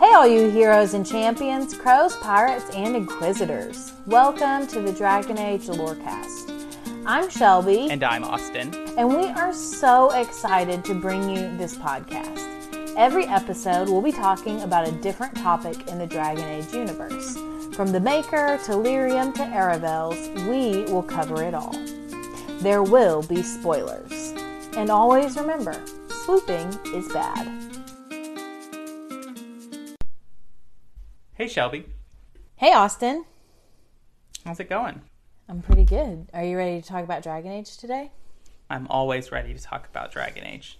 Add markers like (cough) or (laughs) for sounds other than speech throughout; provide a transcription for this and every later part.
Hey, all you heroes and champions, crows, pirates, and inquisitors. Welcome to the Dragon Age Lorecast. I'm Shelby, And I'm Austin. and we are so excited to bring you this podcast. Every episode, we'll be talking about a different topic in the Dragon Age universe. From the Maker to Lyrium to Aravels, we will cover it all. There will be spoilers. And always remember, swooping is bad. Hey, Shelby. Hey, Austin. How's it going? I'm pretty good. Are you ready to talk about Dragon Age today? I'm always ready to talk about Dragon Age.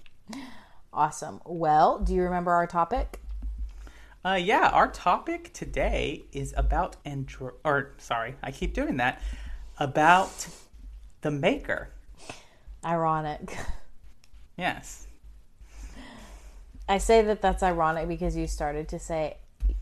Awesome. Well, do you remember our topic? Uh, yeah, our topic today is about Andro. Or, sorry, I keep doing that. About the Maker. Ironic. Yes. I say that that's ironic because you started to say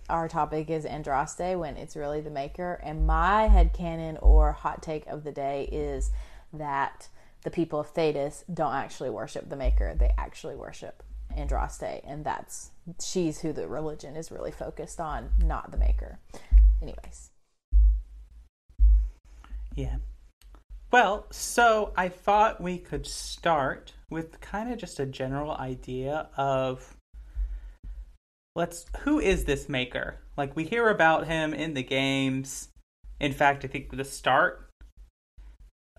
our topic is Andraste when it's really the maker. And my head headcanon or hot take of the day is that the people of Thedas don't actually worship the maker, they actually worship Andraste. And that's she's who the religion is really focused on, not the maker. Anyways. Yeah. Well, so I thought we could start with kind of just a general idea of let's who is this maker? Like we hear about him in the games. In fact, I think the start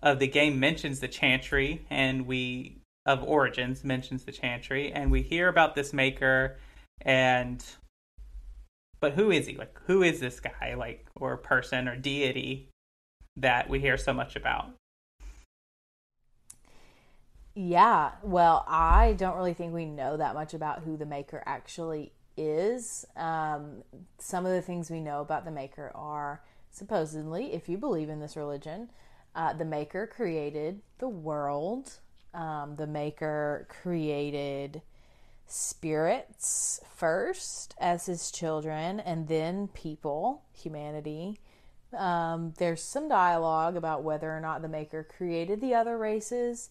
of the game mentions the chantry and we of origins mentions the chantry and we hear about this maker and but who is he? Like who is this guy like or person or deity that we hear so much about? Yeah, well, I don't really think we know that much about who the maker actually is. Um, some of the things we know about the maker are supposedly, if you believe in this religion, uh, the maker created the world. Um, the maker created spirits first as his children, and then people, humanity. Um, there's some dialogue about whether or not the maker created the other races.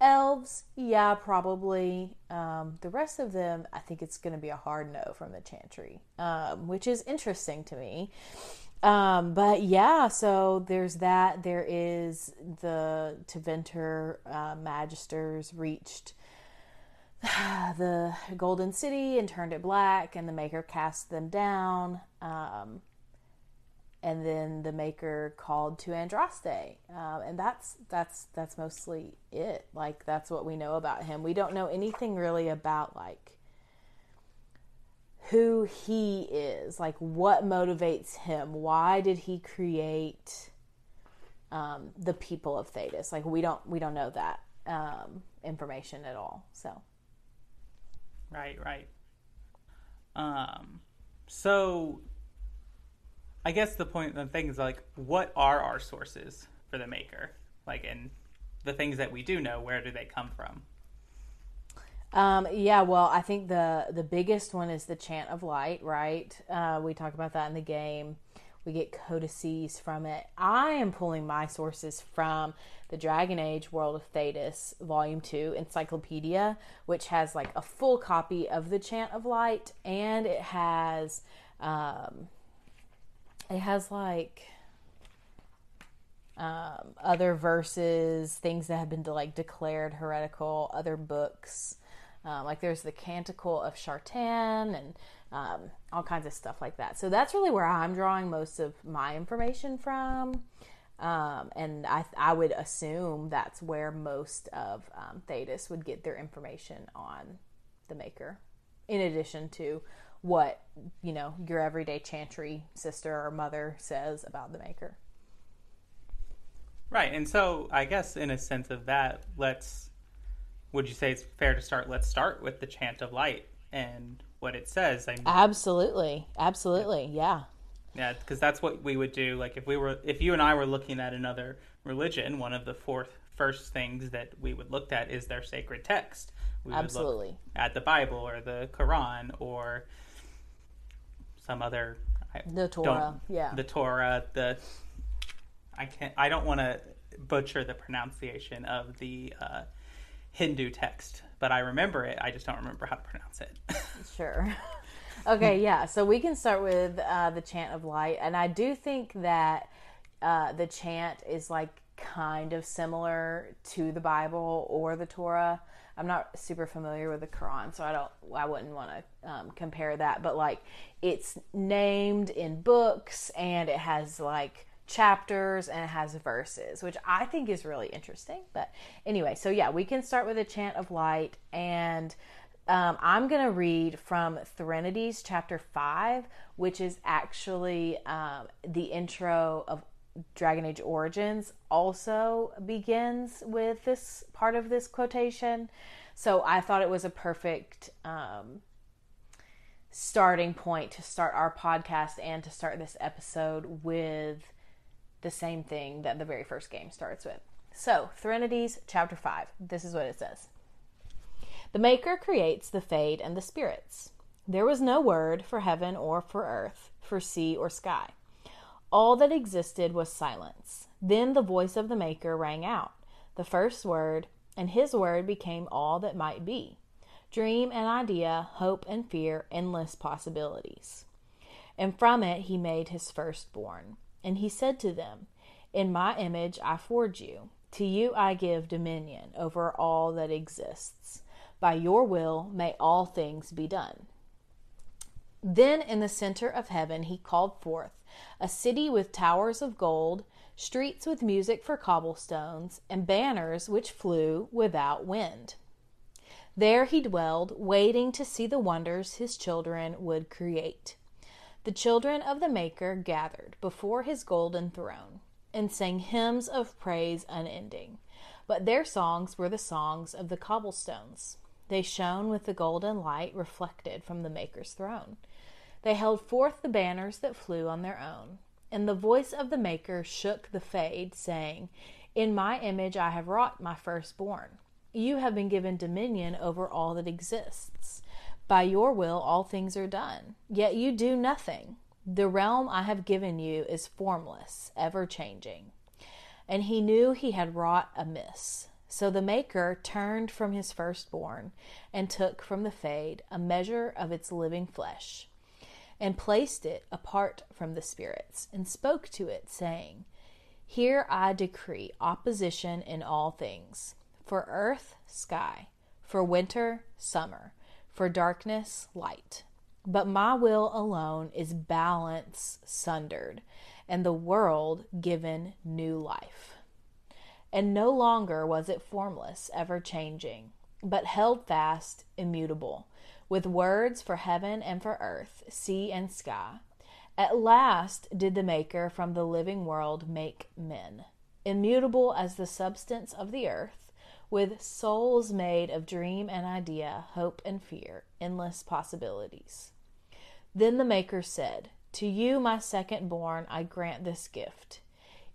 Elves, yeah, probably. Um, the rest of them, I think it's going to be a hard no from the Chantry, um, which is interesting to me. Um, but yeah, so there's that. There is the Tevinter uh, Magisters reached (sighs) the Golden City and turned it black, and the Maker cast them down. Um, and then the maker called to Andraste, um, and that's that's that's mostly it. Like that's what we know about him. We don't know anything really about like who he is, like what motivates him. Why did he create um, the people of Thedas? Like we don't we don't know that um, information at all. So Right, right. Um, so I guess the point, the thing is like, what are our sources for the maker? Like, and the things that we do know, where do they come from? Um, yeah, well, I think the the biggest one is the chant of light, right? Uh, we talk about that in the game. We get codices from it. I am pulling my sources from the Dragon Age World of Thedas Volume Two Encyclopedia, which has like a full copy of the chant of light, and it has um, it has like um, other verses, things that have been like declared heretical, other books. Um, like there's the Canticle of Shartan and um, all kinds of stuff like that. So that's really where I'm drawing most of my information from. Um, and I, I would assume that's where most of um, Thedas would get their information on the Maker, in addition to what you know your everyday chantry sister or mother says about the Maker. Right, and so I guess in a sense of that, let's. Would you say it's fair to start? Let's start with the chant of light and what it says. I mean, Absolutely, absolutely, yeah. Yeah, because that's what we would do. Like if we were, if you and I were looking at another religion, one of the fourth first things that we would look at is their sacred text. We would Absolutely. at the Bible or the Quran or some other I The Torah, yeah. the Torah. The I can't. I don't want to butcher the pronunciation of the uh, Hindu text, but I remember it. I just don't remember how to pronounce it. (laughs) Sure. (laughs) Okay, yeah. So we can start with uh, the chant of light, and I do think that uh, the chant is like kind of similar to the Bible or the Torah. I'm not super familiar with the Quran, so I don't. I wouldn't want to um, compare that. But like, it's named in books, and it has like chapters and it has verses, which I think is really interesting. But anyway, so yeah, we can start with a chant of light, and um, I'm going to read from Threnodies chapter 5, which is actually um, the intro of Dragon Age Origins, also begins with this part of this quotation. So I thought it was a perfect um, starting point to start our podcast and to start this episode with the same thing that the very first game starts with. So, Threnodies chapter 5. This is what it says. The Maker creates the Fade and the spirits. There was no word for heaven or for earth, for sea or sky. All that existed was silence. Then the voice of the Maker rang out, the first word, and his word became all that might be dream and idea, hope and fear, endless possibilities. And from it he made his firstborn. And he said to them, In my image I forge you. To you I give dominion over all that exists. By your will may all things be done. Then in the center of heaven he called forth a city with towers of gold, streets with music for cobblestones, and banners which flew without wind. There he dwelled, waiting to see the wonders his children would create. The children of the Maker gathered before his golden throne and sang hymns of praise unending. But their songs were the songs of the cobblestones. They shone with the golden light reflected from the Maker's throne. They held forth the banners that flew on their own. And the voice of the Maker shook the fade, saying, In my image I have wrought my firstborn. You have been given dominion over all that exists. By your will, all things are done, yet you do nothing. The realm I have given you is formless, ever changing. And he knew he had wrought amiss. So the Maker turned from his firstborn and took from the fade a measure of its living flesh, and placed it apart from the spirits, and spoke to it, saying, Here I decree opposition in all things, for earth, sky, for winter, summer for darkness, light. But my will alone is balance sundered, and the world given new life. And no longer was it formless, ever changing, but held fast, immutable, with words for heaven and for earth, sea and sky. At last did the Maker from the living world make men, immutable as the substance of the earth with souls made of dream and idea, hope and fear, endless possibilities. Then the Maker said, To you, my second born, I grant this gift.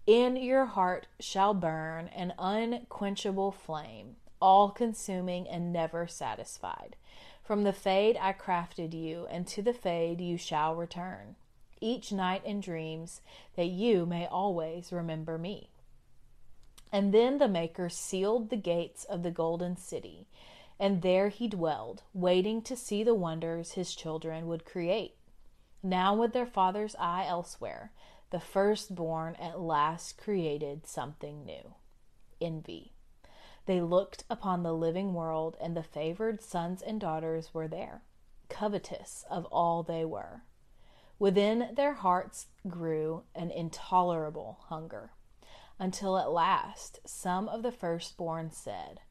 In your heart shall burn an unquenchable flame, all consuming and never satisfied. From the fade I crafted you, and to the fade you shall return, each night in dreams, that you may always remember me. And then the Maker sealed the gates of the golden city, and there he dwelled, waiting to see the wonders his children would create. Now, with their father's eye elsewhere, the firstborn at last created something new envy. They looked upon the living world, and the favored sons and daughters were there, covetous of all they were. Within their hearts grew an intolerable hunger until at last some of the firstborn said,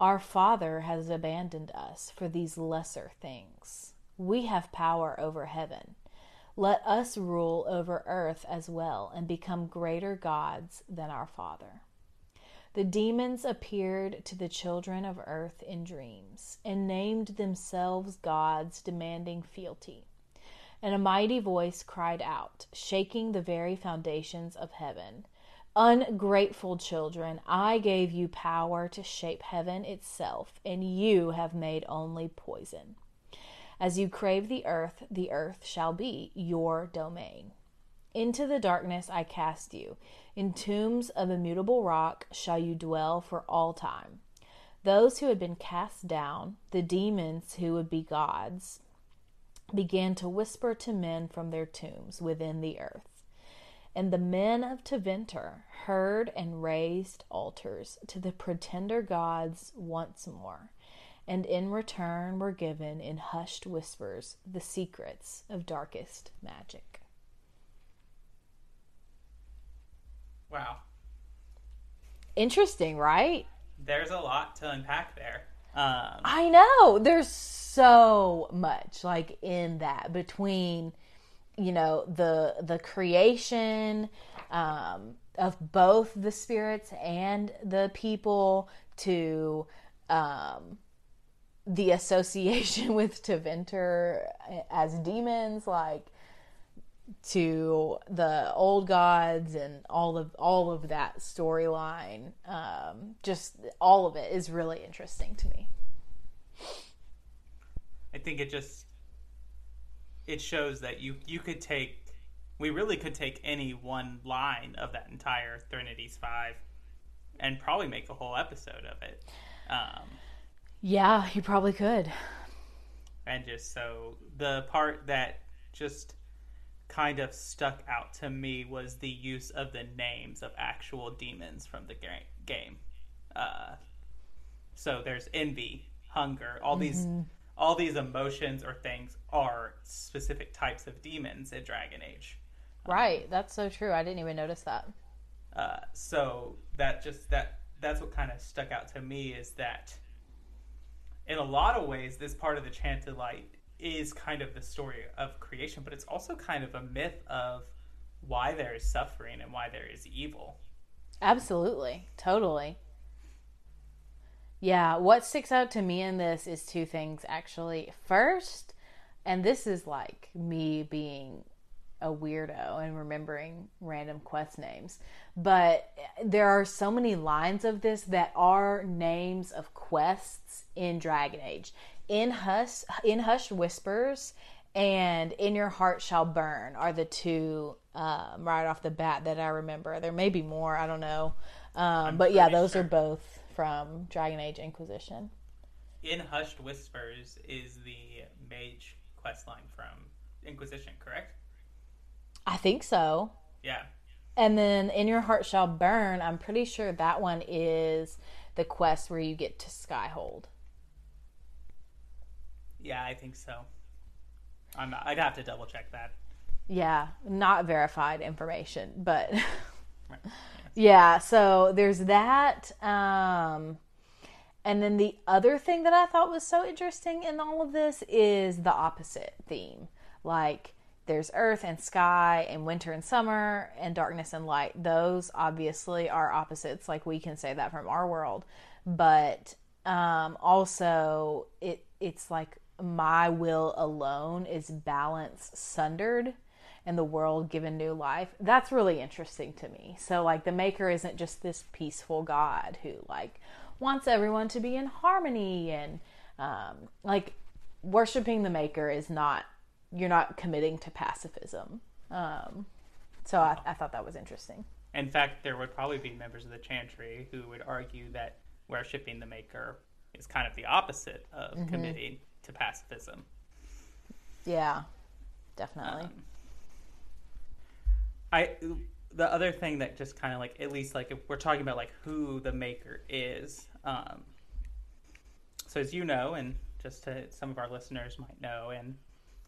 Our father has abandoned us for these lesser things. We have power over heaven. Let us rule over earth as well and become greater gods than our father. The demons appeared to the children of earth in dreams and named themselves gods demanding fealty. And a mighty voice cried out, shaking the very foundations of heaven Ungrateful children, I gave you power to shape heaven itself, and you have made only poison. As you crave the earth, the earth shall be your domain. Into the darkness I cast you. In tombs of immutable rock shall you dwell for all time. Those who had been cast down, the demons who would be gods, began to whisper to men from their tombs within the earth. And the men of Tevinter heard and raised altars to the pretender gods once more, and in return were given in hushed whispers the secrets of darkest magic. Wow. Interesting, right? There's a lot to unpack there. Um, I know. There's so much like in that between you know the the creation um, of both the spirits and the people to um, the association (laughs) with Tevinter as demons, like to the old gods and all of all of that storyline. Um, just all of it is really interesting to me. I think it just it shows that you you could take we really could take any one line of that entire Threnodies Five and probably make a whole episode of it. Um, yeah, you probably could. And just so the part that just kind of stuck out to me was the use of the names of actual demons from the game. Uh, so there's envy, hunger, all mm-hmm. these all these emotions or things are specific types of demons in Dragon Age. Right, um, that's so true. I didn't even notice that. Uh, so that just that that's what kind of stuck out to me is that in a lot of ways this part of the Chant of Light is kind of the story of creation, but it's also kind of a myth of why there is suffering and why there is evil. Absolutely, totally. Yeah, what sticks out to me in this is two things actually. First, and this is like me being a weirdo and remembering random quest names, but there are so many lines of this that are names of quests in Dragon Age. In Hush, in Hushed Whispers and In Your Heart Shall Burn are the two um, right off the bat that I remember. There may be more, I don't know. Um, but yeah, those sure. are both from Dragon Age Inquisition. In Hushed Whispers is the mage quest line from Inquisition, correct? I think so. Yeah. And then In Your Heart Shall Burn, I'm pretty sure that one is the quest where you get to Skyhold. Yeah, I think so. I'm not, I'd have to double check that. Yeah, not verified information, but (laughs) right yeah so there's that um and then the other thing that i thought was so interesting in all of this is the opposite theme like there's earth and sky and winter and summer and darkness and light those obviously are opposites like we can say that from our world but um also it it's like my will alone is balance sundered and the world given new life that's really interesting to me. So like the maker isn't just this peaceful god who like wants everyone to be in harmony and um, like worshiping the maker is not you're not committing to pacifism. Um, so I, I thought that was interesting. In fact there would probably be members of the chantry who would argue that worshiping the maker is kind of the opposite of mm-hmm. committing to pacifism yeah definitely um, I the other thing that just kind of like at least like if we're talking about like who the maker is. Um, so as you know, and just to some of our listeners might know, and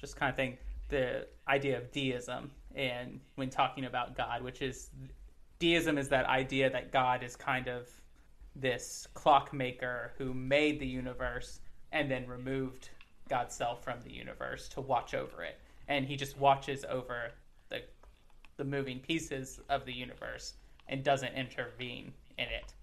just kind of think the idea of deism and when talking about God, which is deism is that idea that God is kind of this clockmaker who made the universe and then removed God's self from the universe to watch over it. And he just watches over the the moving pieces of the universe and doesn't intervene in it.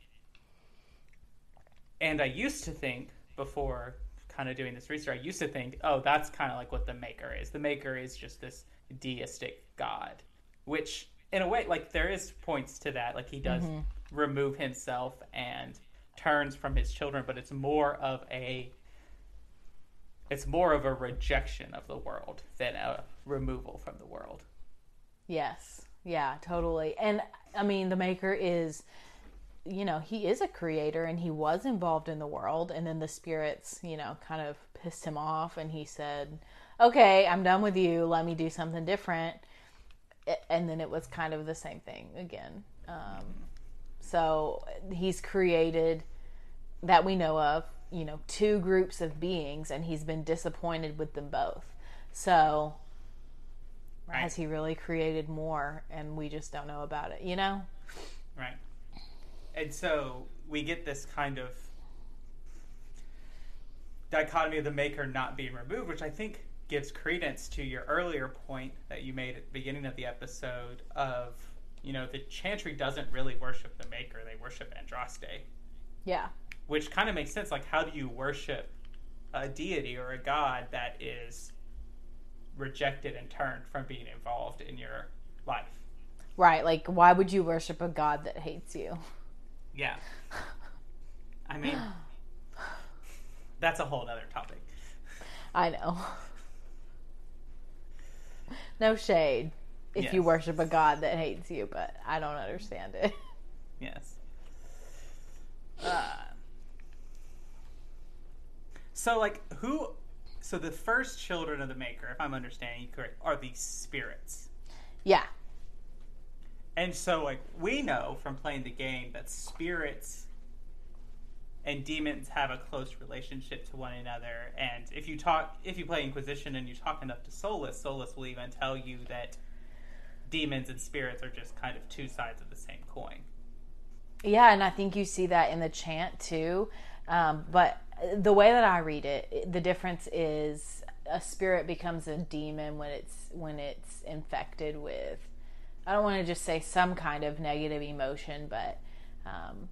And I used to think before kind of doing this research, I used to think, oh, that's kind of like what the maker is. The maker is just this deistic god, which in a way, like there is points to that. Like he does mm-hmm. remove himself and turns from his children, but it's more of a it's more of a rejection of the world than a removal from the world. Yes. Yeah, totally. And I mean, the maker is you know, he is a creator and he was involved in the world and then the spirits, you know, kind of pissed him off and he said, okay, I'm done with you. Let me do something different. And then it was kind of the same thing again. Um, so he's created that we know of, you know, two groups of beings, and he's been disappointed with them both. So right. has he really created more, and we just don't know about it? You know, right? And so we get this kind of dichotomy of the maker not being removed, which I think gives credence to your earlier point that you made at the beginning of the episode of you know the chantry doesn't really worship the maker they worship andraste yeah which kind of makes sense like how do you worship a deity or a god that is rejected and turned from being involved in your life right like why would you worship a god that hates you yeah i mean (gasps) that's a whole other topic i know no shade if yes. you worship a god that hates you, but I don't understand it. Yes. (laughs) Uh, so, like, who? So, the first children of the Maker, if I'm understanding you correct, are these spirits. Yeah. And so, like, we know from playing the game that spirits and demons have a close relationship to one another. And if you talk, if you play Inquisition and you talk enough to Solas, Solas will even tell you that demons and spirits are just kind of two sides of the same coin. Yeah, and I think you see that in the chant too. Um, but the way that I read it, the difference is a spirit becomes a demon when it's when it's infected with. I don't want to just say some kind of negative emotion, but um,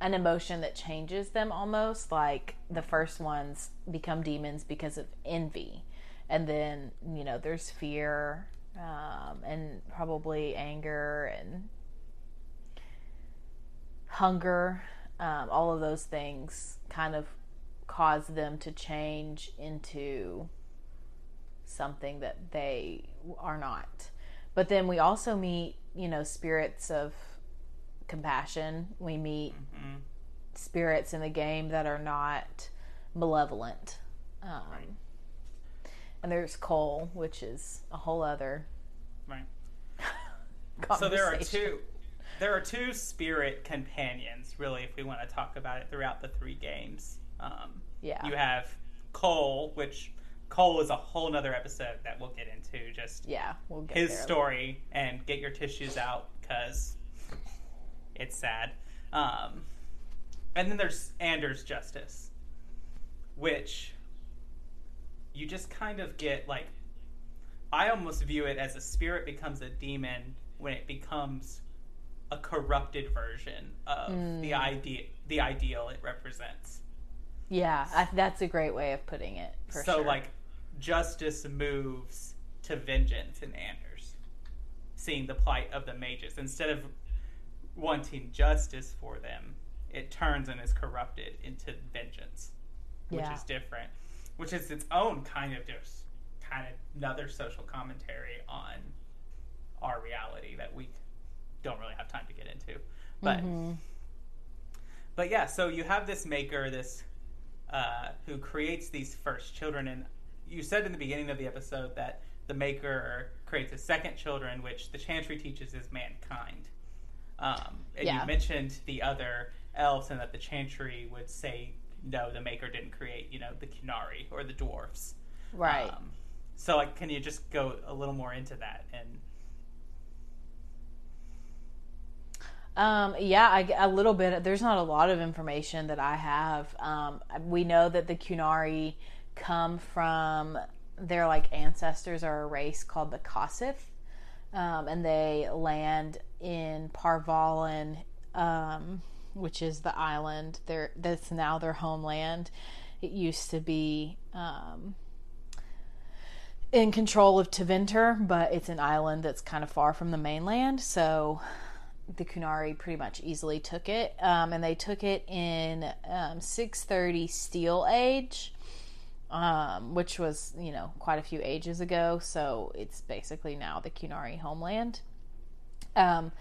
an emotion that changes them almost. Like the first ones become demons because of envy, and then you know there's fear um, and probably anger and hunger. Um, all of those things kind of cause them to change into something that they are not. But then we also meet, you know, spirits of compassion. We meet mm-hmm. spirits in the game that are not malevolent. Um, right and there's Cole, which is a whole other right. (laughs) so there are two. There are two spirit companions, really, if we want to talk about it throughout the three games. Um, yeah. You have Cole, which Cole is a whole nother episode that we'll get into. Just yeah, we'll get his story and get your tissues out because it's sad. Um, and then there's Anders Justice, which you just kind of get like I almost view it as a spirit becomes a demon when it becomes a corrupted version of mm. the idea the ideal it represents. Yeah, I, that's a great way of putting it. so sure. like justice moves to vengeance in Anders, seeing the plight of the mages instead of wanting justice for them, it turns and is corrupted into vengeance, which yeah. is different which is its own kind of just kind of another social commentary on our reality that we don't really have time to get into. But mm-hmm. but yeah, so you have this maker, this uh, who creates these first children, and you said in the beginning of the episode that the maker creates a second children, which the Chantry teaches is mankind. Um, and yeah. you mentioned the other elves, and that the Chantry would say no, the maker didn't create, you know, the Qunari or the dwarfs. Right. Um, so, like, can you just go a little more into that and? Um, yeah, I, a little bit. There's not a lot of information that I have. Um, we know that the Qunari come from their like ancestors are a race called the Kossith, um, and they land in Par Vollen, um, which is the island. There, that's now their homeland. It used to be um, in control of Tevinter, but it's an island that's kind of far from the mainland. So the Qunari pretty much easily took it, um, and they took it in um, 630 Steel Age. Um, which was, you know, quite a few ages ago. So it's basically now the Qunari homeland. Um,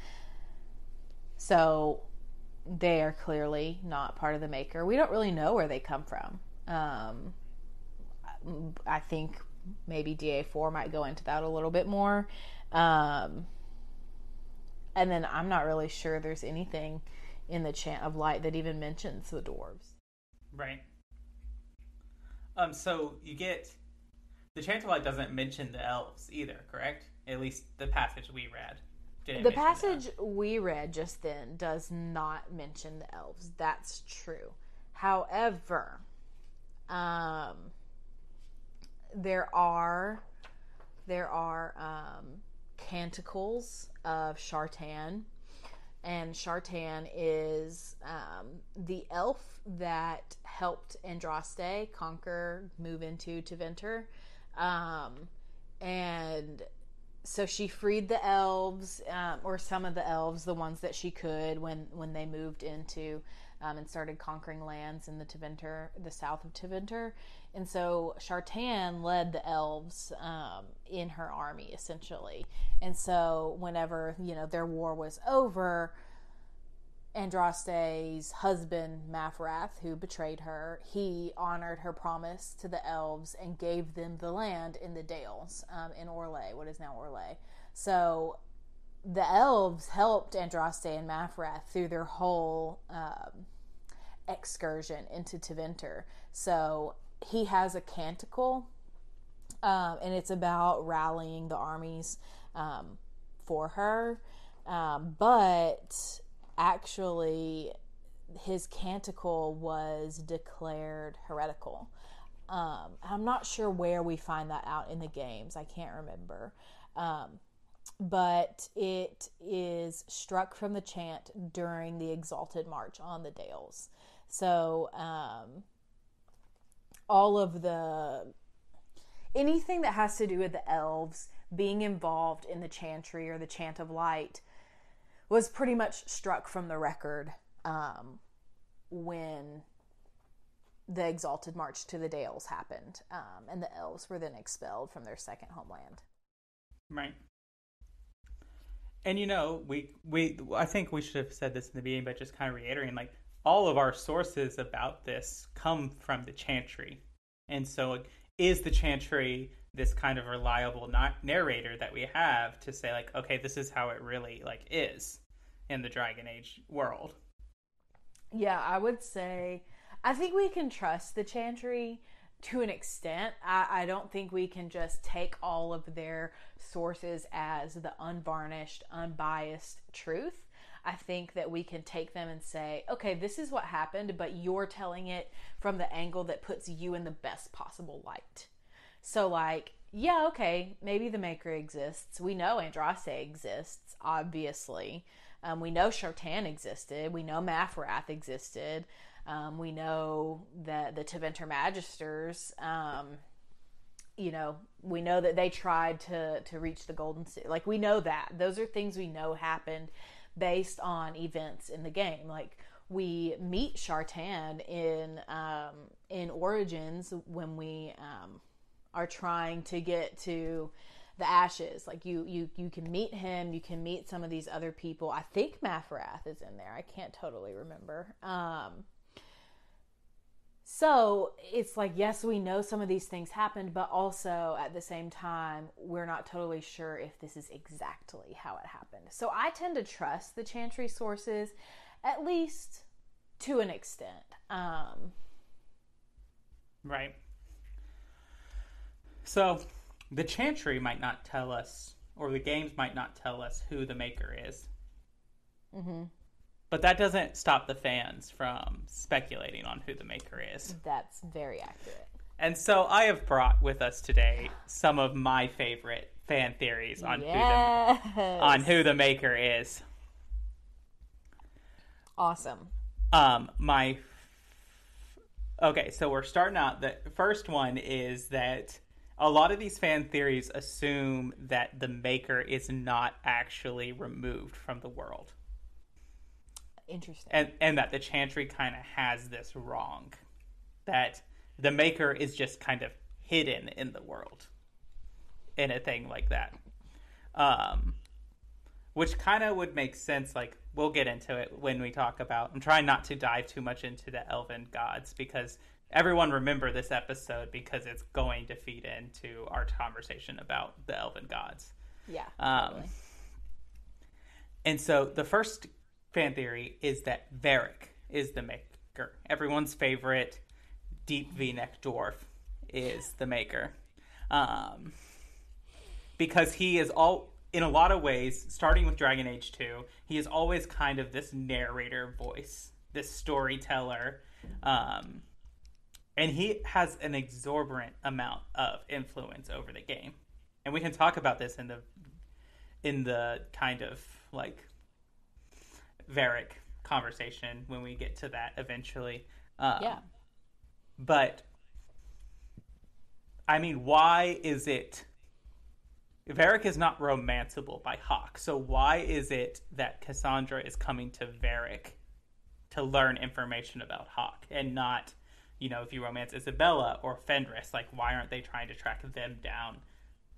so they are clearly not part of the maker. We don't really know where they come from. Um, I think maybe DA4 might go into that a little bit more. Um, and then I'm not really sure there's anything in the chant of light that even mentions the dwarves. Right. Um. So you get the chant of light doesn't mention the elves either, correct? At least the passage we read. didn't The passage we read just then does not mention the elves. That's true. However, um, there are there are um, canticles of Shartan, and Shartan is um, the elf that helped Andraste conquer, move into Tevinter, um, and so she freed the elves, um, or some of the elves, the ones that she could, when when they moved into um, and started conquering lands in the Tevinter, the south of Tevinter. And so Shartan led the elves um, in her army, essentially. And so whenever you know their war was over, Andraste's husband Maferath, who betrayed her, he honored her promise to the elves and gave them the land in the Dales um, in Orlais, what is now Orlais. So the elves helped Andraste and Maferath through their whole um, excursion into Tevinter. So he has a canticle, um, and it's about rallying the armies um, for her. Um, but actually, his canticle was declared heretical. Um, I'm not sure where we find that out in the games. I can't remember. Um, but it is struck from the chant during the Exalted March on the Dales. So, um, all of the anything that has to do with the elves being involved in the chantry or the chant of light was pretty much struck from the record um, when the exalted march to the dales happened um, and the elves were then expelled from their second homeland Right. And you know, we we I think we should have said this in the beginning, but just kind of reiterating, like all of our sources about this come from the Chantry, and so is the Chantry this kind of reliable na- narrator that we have to say like, okay, this is how it really like is in the Dragon Age world. Yeah, I would say I think we can trust the Chantry to an extent. I, I don't think we can just take all of their sources as the unvarnished, unbiased truth. I think that we can take them and say, okay, this is what happened, but you're telling it from the angle that puts you in the best possible light. So, like, yeah, okay, maybe the Maker exists. We know Andraste exists, obviously. Um, we know Shartan existed. We know Maferath existed. Um, we know that the Tevinter Magisters, um, you know, we know that they tried to to reach the Golden City. Like we know that. Those are things we know happened based on events in the game. Like we meet Shartan in um, in Origins when we um, are trying to get to the ashes. Like you you you can meet him. You can meet some of these other people. I think maferath is in there. I can't totally remember. Um so it's like yes we know some of these things happened but also at the same time we're not totally sure if this is exactly how it happened so i tend to trust the chantry sources at least to an extent um Right. So, the Chantry might not tell us, or the games might not tell us who the maker is. mhm. But that doesn't stop the fans from speculating on who the maker is. that's very accurate And so I have brought with us today some of my favorite fan theories on who the on who the maker is. awesome Um, my okay, so we're starting out. The first one is that a lot of these fan theories assume that the maker is not actually removed from the world, interesting and and that the Chantry kind of has this wrong, that the maker is just kind of hidden in the world, in a thing like that. Um, which kind of would make sense. Like we'll get into it when we talk about. I'm trying not to dive too much into the elven gods because everyone remember this episode because it's going to feed into our conversation about the elven gods. Yeah. Um, totally. And so the first fan theory is that Varric is the maker. Everyone's favorite deep V neck dwarf is the maker. Um, because he is all, in a lot of ways, starting with Dragon Age 2, he is always kind of this narrator voice, this storyteller. Um, and he has an exorbitant amount of influence over the game. And we can talk about this in the in the kind of like Varric conversation when we get to that eventually. Um, yeah. But I mean, why is it? Varric is not romanceable by Hawke, so why is it that Cassandra is coming to Varric to learn information about Hawke and not, you know, if you romance Isabela or Fenris, like why aren't they trying to track them down?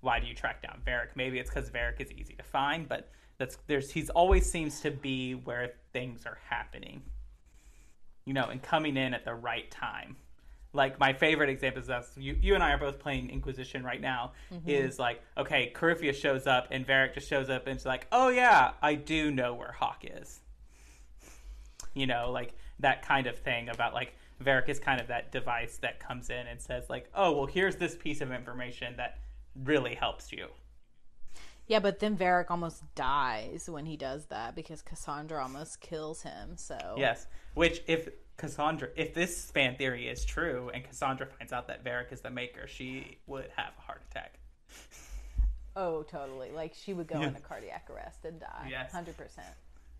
Why do you track down Varric? Maybe it's because Varric is easy to find, but that's there's he's always seems to be where things are happening, you know, and coming in at the right time like my favorite example is that you, you and I are both playing Inquisition right now. Mm-hmm. Is like okay, Corypheus shows up and Varric just shows up and it's like, oh yeah, I do know where Hawke is. You know, like that kind of thing about like Varric is kind of that device that comes in and says like, oh well, here's this piece of information that really helps you. Yeah, but then Varric almost dies when he does that because Cassandra almost kills him. So Yes, which if Cassandra, if this fan theory is true, and Cassandra finds out that Varric is the maker, she would have a heart attack. Oh, totally. Like she would go into cardiac arrest and die. Yes. Hundred percent.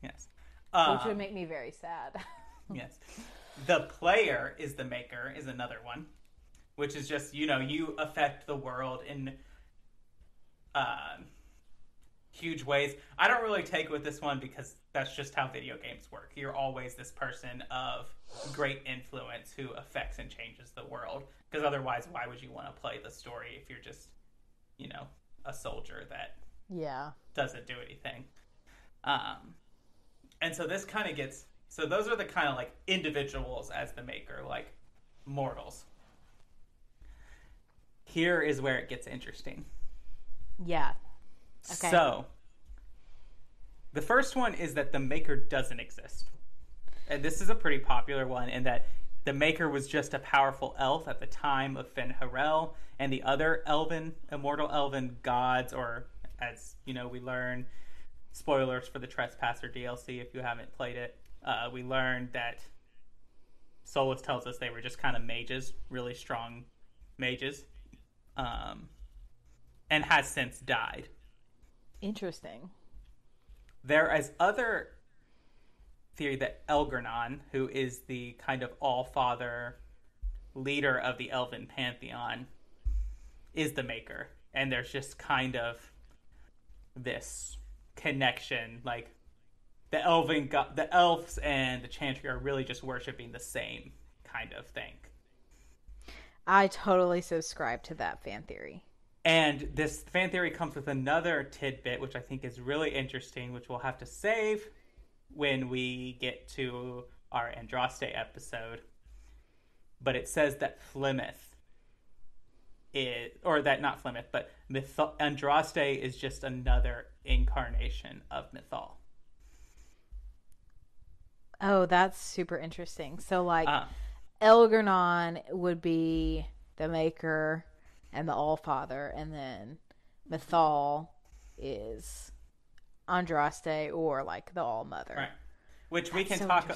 Yes. Which Um, would make me very sad. (laughs) yes. The player is the maker is another one, which is just you know you affect the world in um huge ways. I don't really take with this one because that's just how video games work. You're always this person of great influence who affects and changes the world. Because otherwise, why would you want to play the story if you're just, you know, a soldier that yeah. doesn't do anything? Um, and so this kind of gets. So those are the kind of like individuals as the maker, like mortals. Here is where it gets interesting. Yeah. Okay. So, the first one is that the maker doesn't exist. And this is a pretty popular one in that the maker was just a powerful elf at the time of Fen Harel, and the other elven, immortal elven gods, or as you know, we learn spoilers for the Trespasser DLC if you haven't played it. Uh, we learned that Solas tells us they were just kind of mages, really strong mages, um, and has since died. Interesting. There is other theory that Elgar'nan, who is the kind of all father leader of the elven pantheon, is the maker. And there's just kind of this connection, like the elven go- the elves and the chantry are really just worshiping the same kind of thing. I totally subscribe to that fan theory. And this fan theory comes with another tidbit, which I think is really interesting, which we'll have to save when we get to our Andraste episode. But it says that Flemeth is, or that not Flemeth, but Myth- Andraste is just another incarnation of Mythal. Oh, that's super interesting. So like Uh, Elgar'nan would be the maker and the All Father, and then Mythal is Andraste or like the All Mother. right. Which we can so talk.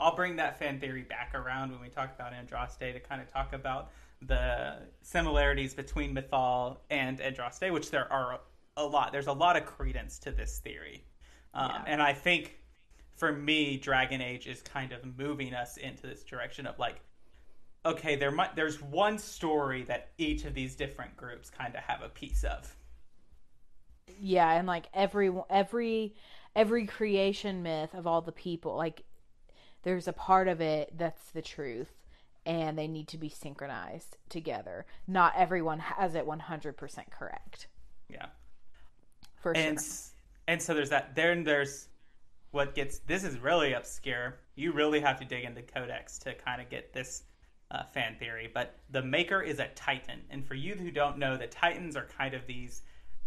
I'll bring that fan theory back around when we talk about Andraste to kind of talk about the similarities between Mythal and Andraste, which there are a lot. There's a lot of credence to this theory. Um, Yeah. And I think for me, Dragon Age is kind of moving us into this direction of like, okay, there might there's one story that each of these different groups kind of have a piece of. Yeah, and like every every every creation myth of all the people, like there's a part of it that's the truth and they need to be synchronized together. Not everyone has it 100% correct. Yeah. For and sure. and so there's that then there's what gets this is really obscure you really have to dig into codex to kind of get this uh, fan theory, but the Maker is a Titan. And for you who don't know, the Titans are kind of these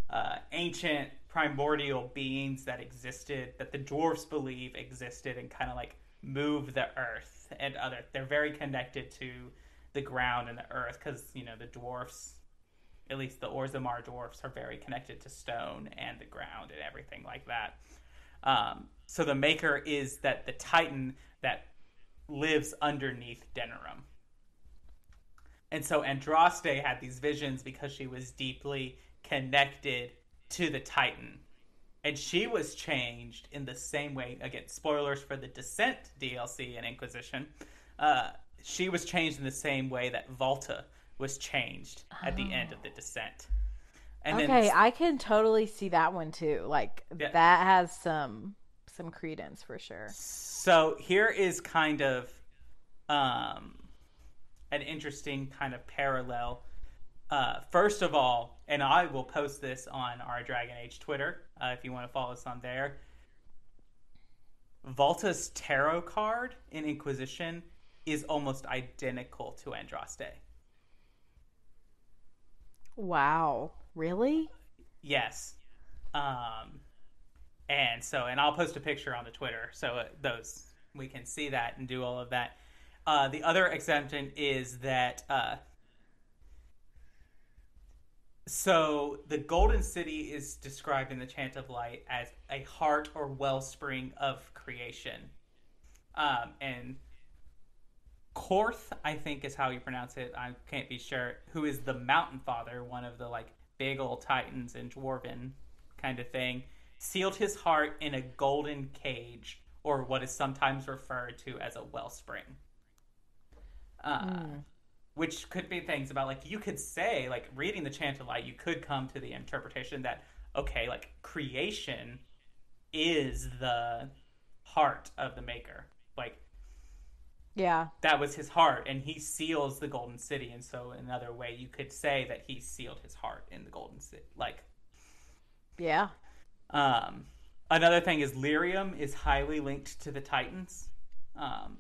uh, ancient primordial beings that existed, that the dwarfs believe existed and kind of like move the earth and other. They're very connected to the ground and the earth because, you know, the dwarfs, at least the Orzammar dwarfs, are very connected to stone and the ground and everything like that. Um, so the Maker is that the Titan that lives underneath Denerim. And so Andraste had these visions because she was deeply connected to the Titan. And she was changed in the same way. Again, spoilers for the Descent DLC and Inquisition. Uh, she was changed in the same way that Valta was changed at the end of the Descent. And okay, then, I can totally see that one too. Like yeah. that has some some credence for sure. So here is kind of um, an interesting kind of parallel. Uh, first of all, and I will post this on our Dragon Age Twitter uh, if you want to follow us on there. Valta's tarot card in Inquisition is almost identical to Andraste. Wow. Really? Yes. Um, and so, and I'll post a picture on the Twitter so uh, those we can see that and do all of that. Uh, the other exemption is that uh, so the golden city is described in the chant of light as a heart or wellspring of creation um, and Korth, I think is how you pronounce it. I can't be sure. Who is the Mountain Father, one of the like big old titans and Dwarven kind of thing, sealed his heart in a golden cage, or what is sometimes referred to as a wellspring. Uh, mm. Which could be things about like you could say like reading the Chant of Light, you could come to the interpretation that okay, like creation is the heart of the Maker, like yeah. That was his heart, and he seals the Golden City. And so, another way you could say that he sealed his heart in the Golden City. Like, yeah. Um, another thing is lyrium is highly linked to the Titans. Um,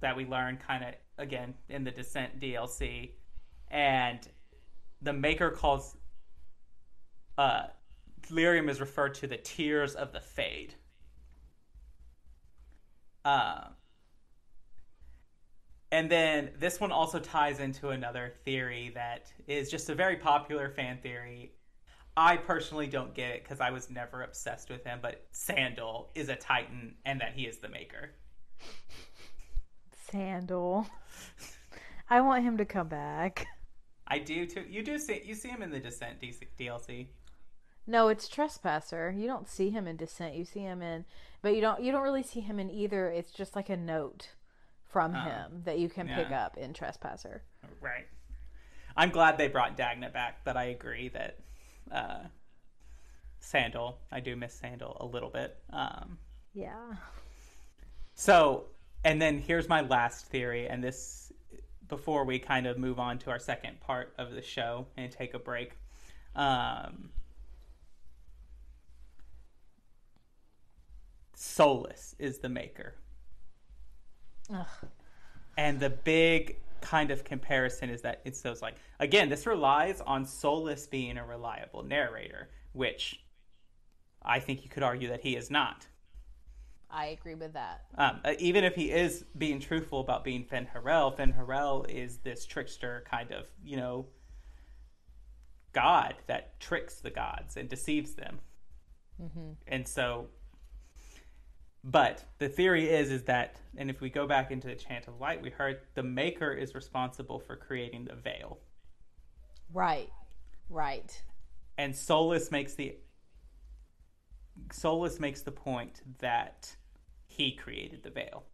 that we learn kind of again in the Descent DLC, and the Maker calls uh, lyrium is referred to the tears of the Fade. Uh, and then this one also ties into another theory that is just a very popular fan theory. I personally don't get it because I was never obsessed with him, but Sandal is a Titan and that he is the maker. Sandal. I want him to come back. I do too. You do see you see him in the Descent DLC. No, it's Trespasser. You don't see him in Descent. You see him in, but you don't. You don't really see him in either. It's just like a note from um, him that you can yeah. pick up in Trespasser. Right. I'm glad they brought Dagna back, but I agree that uh, Sandal, I do miss Sandal a little bit. Um, yeah. So, and then here's my last theory, and this before we kind of move on to our second part of the show and take a break. Um, Solas is the maker. Ugh. And the big kind of comparison is that it's those like again, this relies on Solas being a reliable narrator, which I think you could argue that he is not. I agree with that. Um, uh, even if he is being truthful about being Fen Harel, Fen Harel is this trickster kind of, you know, god that tricks the gods and deceives them. Mm-hmm. And so but the theory is is that, and if we go back into the chant of light, we heard the maker is responsible for creating the veil. Right, right. And Solas makes the Solas makes the point that he created the veil.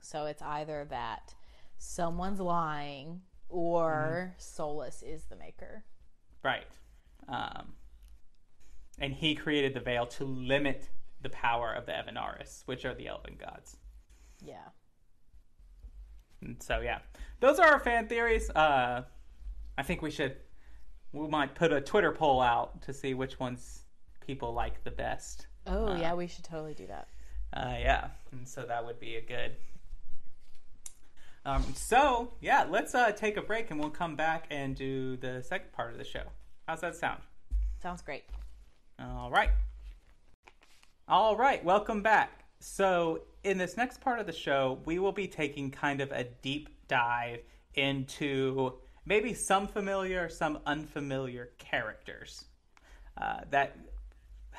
So it's either that someone's lying or mm-hmm. Solas is the maker. Right. Um, and he created the veil to limit the power of the Evanuris, which are the elven gods. Yeah. And so yeah, those are our fan theories. Uh, I think we should we might put a Twitter poll out to see which ones people like the best. Oh uh, yeah, we should totally do that. Uh, yeah, and so that would be a good Um, so yeah, let's uh, take a break and we'll come back and do the second part of the show. How's that sound? Sounds great. All right. All right, welcome back. So, in this next part of the show, we will be taking kind of a deep dive into maybe some familiar, or some unfamiliar characters uh, that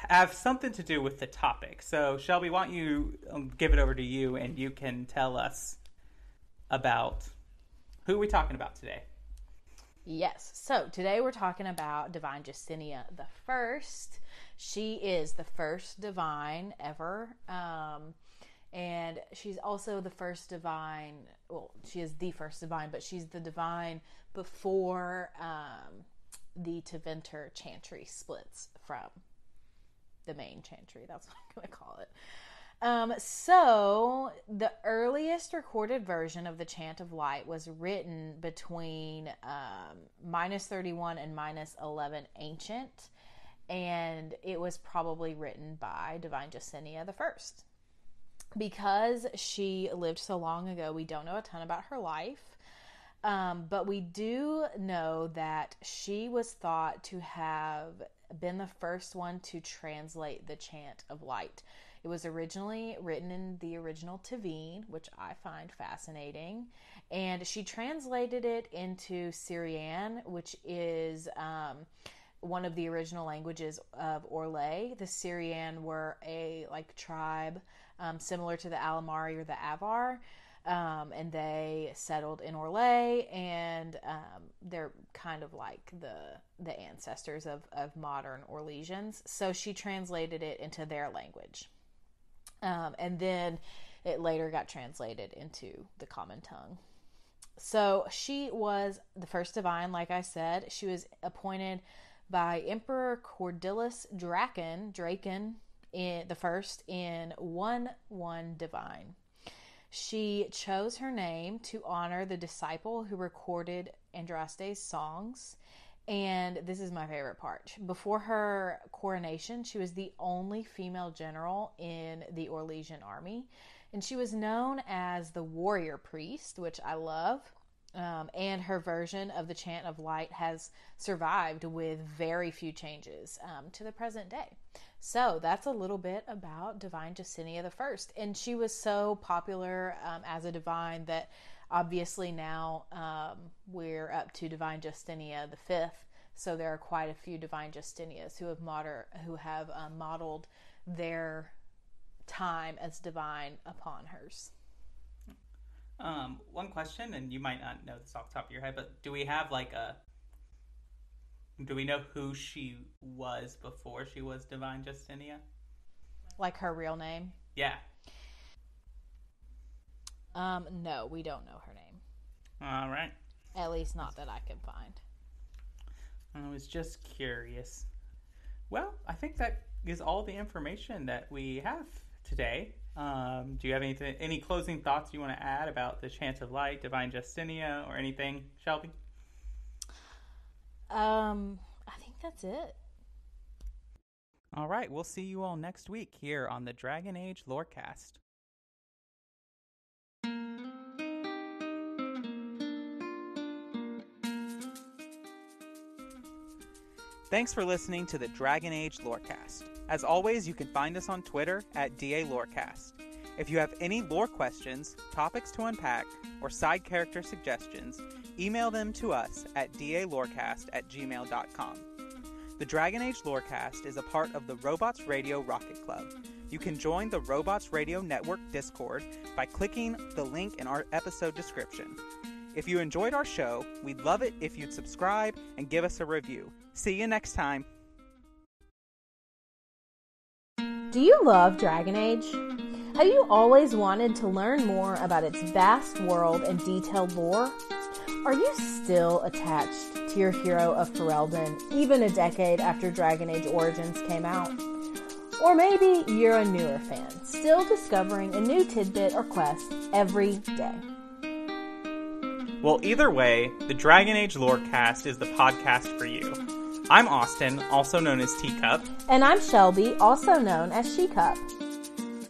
have something to do with the topic. So, Shelby, why don't you um, give it over to you and you can tell us about who are we talking about today? Yes. So today we're talking about Divine Justinia the First. She is the first divine ever. Um, and she's also the first divine. Well, she is the first divine, but she's the divine before um, the Tevinter chantry splits from the main chantry. That's (laughs) what I'm going to call it. Um, so, the earliest recorded version of the Chant of Light was written between um, minus 31 and minus 11 ancient, and it was probably written by Divine Justinia the First. Because she lived so long ago, we don't know a ton about her life. Um, but we do know that she was thought to have been the first one to translate the chant of light. It was originally written in the original Tevene, which I find fascinating. And she translated it into Ciriane, which is um, one of the original languages of Orlais. The Ciriane were a like tribe um, similar to the Alamarri or the Avvar. Um, and they settled in Orlais, and um, they're kind of like the the ancestors of, of modern Orlesians. So she translated it into their language. Um, and then it later got translated into the common tongue. So she was the first divine, like I said. She was appointed by Emperor Kordillus Drakon, Drakon in the first in one one divine. She chose her name to honor the disciple who recorded Andraste's songs and this is my favorite part. Before her coronation, she was the only female general in the Orlesian army. And she was known as the warrior priest, which I love. Um, and her version of the Chant of Light has survived with very few changes um, to the present day. So that's a little bit about Divine Justinia the First, and she was so popular um, as a divine that Obviously, now um, we're up to Divine Justinia the fifth, so there are quite a few Divine Justinias who have moder- who have um, modeled their time as divine upon hers. Um, one question, and you might not know this off the top of your head, but do we have like a do we know who she was before she was Divine Justinia? Like her real name? Yeah. Um, no, we don't know her name. All right. At least not that I can find. I was just curious. Well, I think that is all the information that we have today. Um, do you have anything, any closing thoughts you want to add about the Chant of Light, Divine Justinia, or anything, Shelby? Um, I think that's it. All right, we'll see you all next week here on the Dragon Age Lorecast. Thanks for listening to the Dragon Age Lorecast. As always, you can find us on Twitter at DA Lorecast. If you have any lore questions, topics to unpack, or side character suggestions, email them to us at dalorecast at gmail.com. The Dragon Age Lorecast is a part of the Robots Radio Rocket Club. You can join the Robots Radio Network Discord by clicking the link in our episode description. If you enjoyed our show, we'd love it if you'd subscribe and give us a review. See you next time. Do you love Dragon Age? Have you always wanted to learn more about its vast world and detailed lore? Are you still attached to your hero of Ferelden even a decade after Dragon Age Origins came out? Or maybe you're a newer fan, still discovering a new tidbit or quest every day. Well, either way, the Dragon Age Lorecast is the podcast for you. I'm Austin, also known as Teecup. And I'm Shelby, also known as She Cup.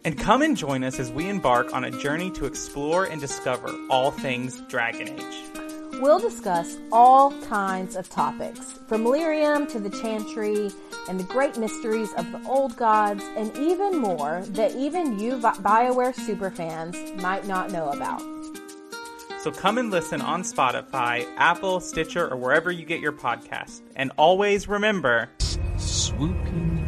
And come and join us as we embark on a journey to explore and discover all things Dragon Age. We'll discuss all kinds of topics, from lyrium to the chantry and the great mysteries of the old gods, and even more that even you BioWare superfans might not know about. So come and listen on Spotify, Apple, Stitcher, or wherever you get your podcast. And always remember swooping